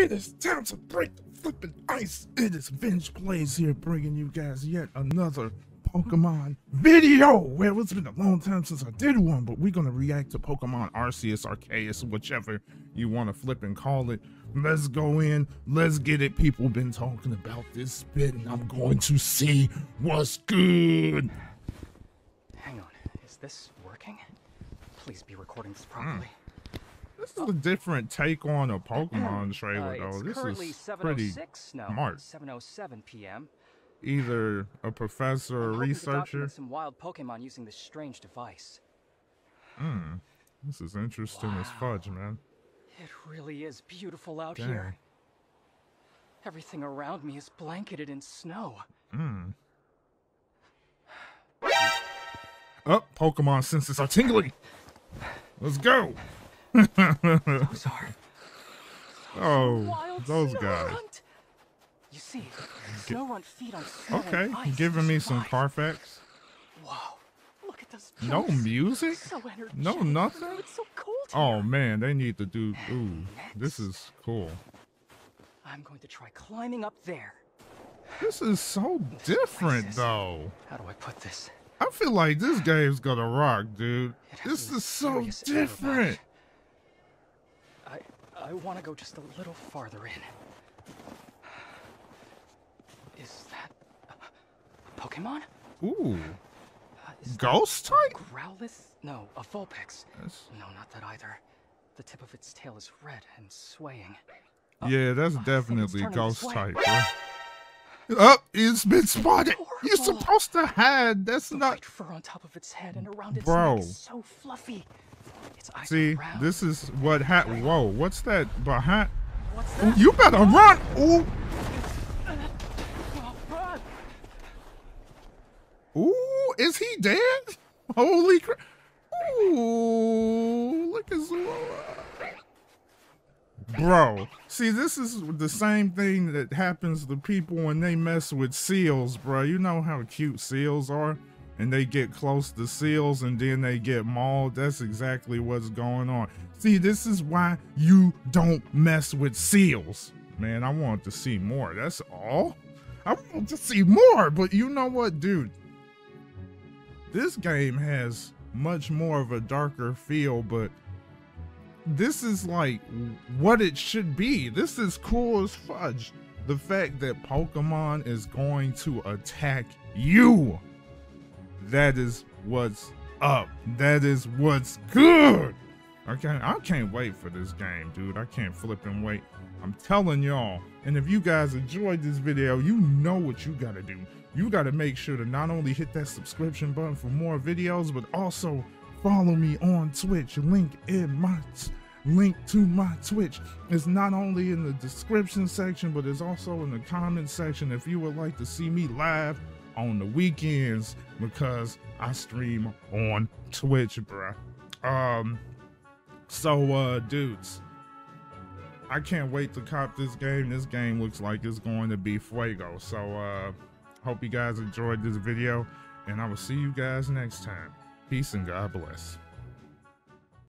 It is time to break the flipping ice. It is Venge Plays here bringing you guys yet another Pokemon video. Well, it's been a long time since I did one, but we're going to react to Pokemon Arceus, Arceus, whichever you want to flip and call it. Let's go in. Let's get it. People been talking about this bit, and I'm going to see what's good. Hang on, is this working? Please be recording this properly. This is a different take on a Pokemon trailer, Uh, though. This is pretty 7:06 no, smart. 7:07 p.m. either a professor or I'm a hoping to researcher. some wild Pokemon using this strange device. Hmm. This is interesting as fudge, man. It really is beautiful out Dang. here. Everything around me is blanketed in snow. Hmm. Oh, Pokemon senses are tingling. Let's go. Those are oh, wild those guys. runt. You see, Snorunt feed on snow Okay, ice giving me some survive. Carfax. Wow, look at those No music? So. No nothing? It's so cold Oh man, they need to do. Ooh, this is cool. I'm going to try climbing up there. This is so different, places. though. How do I put this? I feel like this game's gonna rock, dude. This is so mysterious air different. I want to go just a little farther in. Is that a Pokemon? Ooh, Uh, ghost type? Growlithe? No, a Vulpix. That's- No, not that either. The tip of its tail is red and swaying. Yeah, that's definitely ghost type, bro. Oh, it's been spotted. You're supposed to hide. That's The not. fur on top of its head and around its Bro. neck is so fluffy. See, this is what happened. Whoa, what's that behind? What's Ooh, you better run. Ooh, Oh, run! ooh, is he dead? Holy crap. Ooh, look at Zorua. Bro, see, this is the same thing that happens to people when they mess with seals, bro. You know how cute seals are? And they get close to seals and then they get mauled. That's exactly what's going on. See, this is why you don't mess with seals. Man, I want to see more. That's all. I want to see more, but you know what, dude? This game has much more of a darker feel, but this is like what it should be. This is cool as fudge. The fact that Pokemon is going to attack you. That is what's up. That is what's good. Okay, I can't wait for this game, dude. I can't flip and wait. I'm telling y'all. And if you guys enjoyed this video, you know what you gotta do. You gotta make sure to not only hit that subscription button for more videos, but also follow me on Twitch. Link in my link to my Twitch is not only in the description section, but it's also in the comment section if you would like to see me live on the weekends because I stream on Twitch, bruh. Um, so uh, dudes, I can't wait to cop this game. This game looks like it's going to be fuego. So uh, hope you guys enjoyed this video, and I will see you guys next time. Peace and God bless.